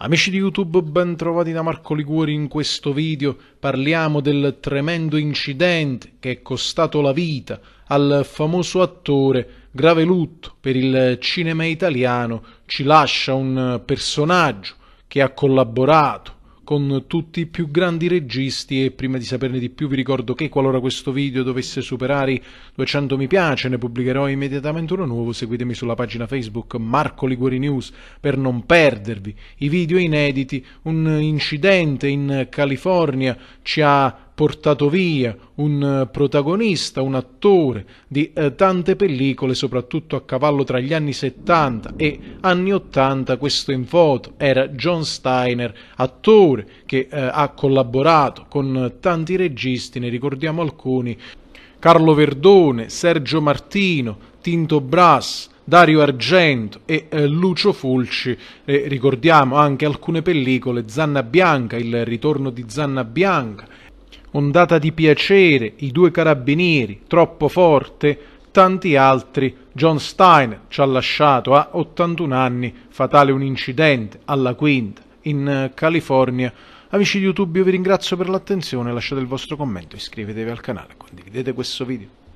Amici di YouTube, ben trovati da Marco Liguori in questo video. Parliamo del tremendo incidente che è costato la vita al famoso attore. Grave lutto per il cinema italiano. Ci lascia un personaggio che ha collaborato con tutti i più grandi registi e prima di saperne di più vi ricordo che qualora questo video dovesse superare i 200 mi piace ne pubblicherò immediatamente uno nuovo, seguitemi sulla pagina Facebook Marco Liguori News per non perdervi i video inediti, un incidente in California ci ha portato via un protagonista, un attore di eh, tante pellicole, soprattutto a cavallo tra gli anni 70 e anni 80, questo in foto era John Steiner, attore che eh, ha collaborato con tanti registi, ne ricordiamo alcuni, Carlo Verdone, Sergio Martino, Tinto Brass, Dario Argento e eh, Lucio Fulci, eh, ricordiamo anche alcune pellicole, Zanna Bianca, il ritorno di Zanna Bianca, Ondata di piacere, I due carabinieri, Troppo forte, tanti altri. John Steiner ci ha lasciato a 81 anni, fatale un incidente alla quinta in eh, California. Amici di YouTube io vi ringrazio per l'attenzione, lasciate il vostro commento, iscrivetevi al canale, condividete questo video.